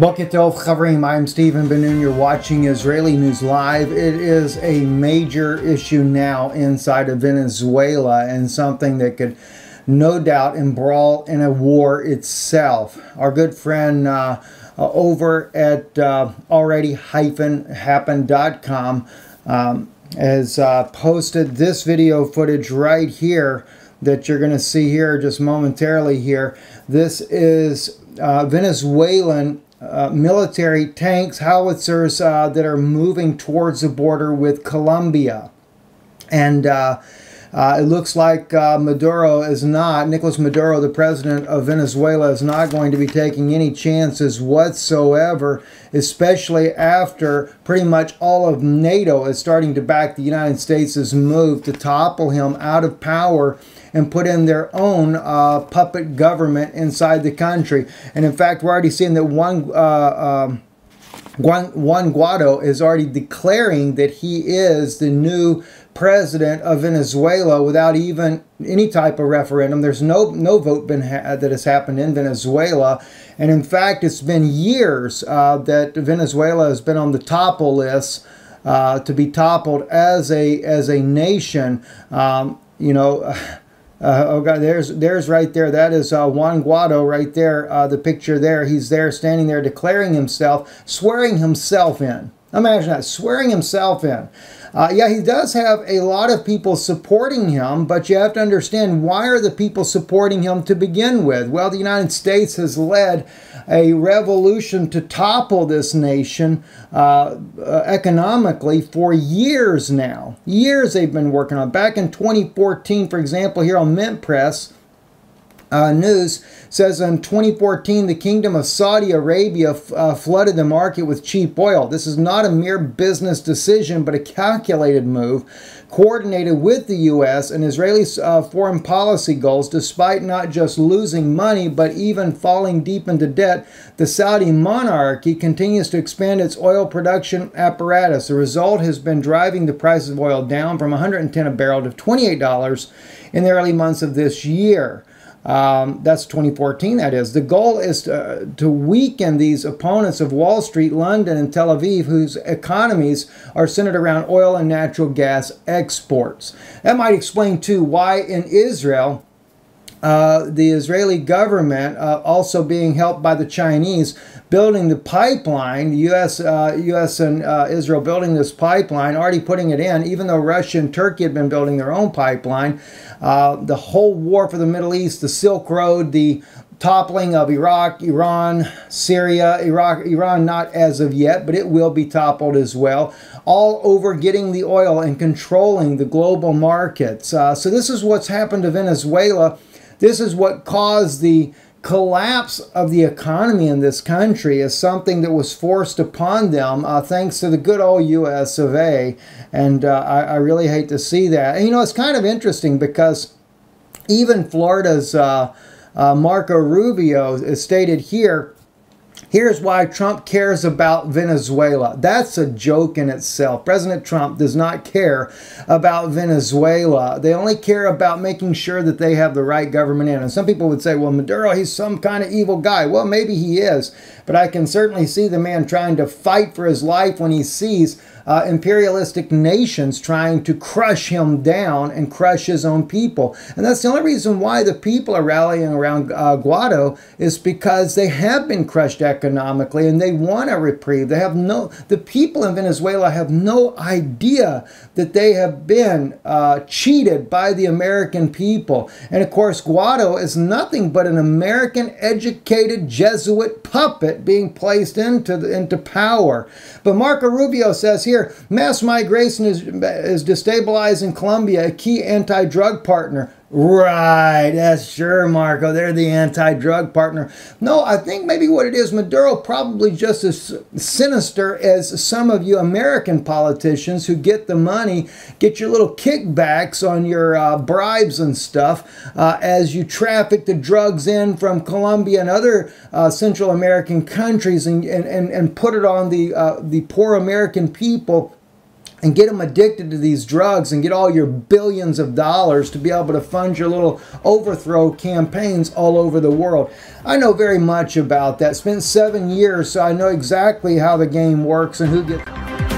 Boker Tov Chavrim, I'm Stephen Ben-Nun. You're watching Israeli News Live. It is a major issue now inside of Venezuela and something that could no doubt embroil in a war itself. Our good friend uh, uh, over at uh, already-happened.com um, has uh, posted this video footage right here that you're going to see here just momentarily here. This is uh, Venezuelan uh, military tanks, howitzers uh, that are moving towards the border with Colombia. And uh, uh, it looks like uh, Maduro is not, Nicolas Maduro, the president of Venezuela, is not going to be taking any chances whatsoever, especially after pretty much all of NATO is starting to back the United States' move to topple him out of power and put in their own uh, puppet government inside the country. And in fact, we're already seeing that one. Uh, um, Juan, Juan Guaido is already declaring that he is the new president of Venezuela without even any type of referendum. There's no no vote been that has happened in Venezuela, and in fact, it's been years uh, that Venezuela has been on the topple list uh, to be toppled as a as a nation. Um, you know. Uh, oh God, there's there's right there. That is uh, Juan Guaido right there. Uh, the picture there. He's there standing there declaring himself, swearing himself in. Imagine that, swearing himself in. Uh, yeah, he does have a lot of people supporting him, but you have to understand why are the people supporting him to begin with? Well, the United States has led a revolution to topple this nation uh, uh, economically for years now. Years they've been working on. Back in 2014, for example, here on Mint Press, uh, News says in 2014, the Kingdom of Saudi Arabia uh, flooded the market with cheap oil. This is not a mere business decision, but a calculated move coordinated with the U.S. and Israeli uh, foreign policy goals, despite not just losing money, but even falling deep into debt. The Saudi monarchy continues to expand its oil production apparatus. The result has been driving the price of oil down from 110 a barrel to $28 in the early months of this year. Um, that's 2014, that is. The goal is to, to, weaken these opponents of Wall Street, London, and Tel Aviv, whose economies are centered around oil and natural gas exports. That might explain, too, why in Israel, uh, the Israeli government, uh, also being helped by the Chinese, building the pipeline, U.S. Uh, U.S. and uh, Israel building this pipeline, already putting it in, even though Russia and Turkey had been building their own pipeline. Uh, the whole war for the Middle East, the Silk Road, the toppling of Iraq, Iran, Syria, Iraq, Iran not as of yet, but it will be toppled as well. All over getting the oil and controlling the global markets. Uh, so this is what's happened to Venezuela this is what caused the collapse of the economy in this country is something that was forced upon them uh, thanks to the good old US of A. And uh, I, I, really hate to see that. And you know, it's kind of interesting because even Florida's uh, uh Marco Rubio is stated here Here's why Trump cares about Venezuela. That's a joke in itself. President Trump does not care about Venezuela. They only care about making sure that they have the right government in. And some people would say, well, Maduro, he's some kind of evil guy. Well, maybe he is. But I can certainly see the man trying to fight for his life when he sees uh, imperialistic nations trying to crush him down and crush his own people. And that's the only reason why the people are rallying around uh, Guaido is because they have been crushed and they want a reprieve. They have no, the people in Venezuela have no idea that they have been uh, cheated by the American people. And of course, Guaido is nothing but an American educated Jesuit puppet being placed into, the, into power. But Marco Rubio says here, mass migration is, is destabilizing Colombia, a key anti-drug partner. Right, that's sure, Marco. They're the anti drug partner. No, I think maybe what it is, Maduro probably just as sinister as some of you American politicians who get the money, get your little kickbacks on your uh, bribes and stuff uh, as you traffic the drugs in from Colombia and other uh, Central American countries and, and, and, and put it on the, uh, the poor American people and get them addicted to these drugs and get all your billions of dollars to be able to fund your little overthrow campaigns all over the world. I know very much about that. Spent seven years, so I know exactly how the game works and who gets.